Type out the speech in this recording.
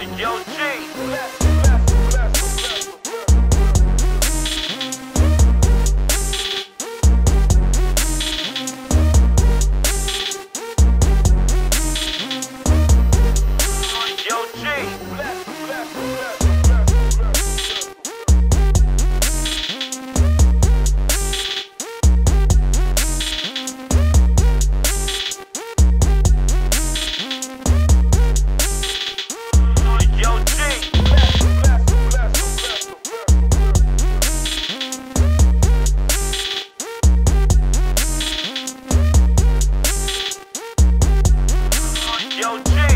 Yo, G. no change.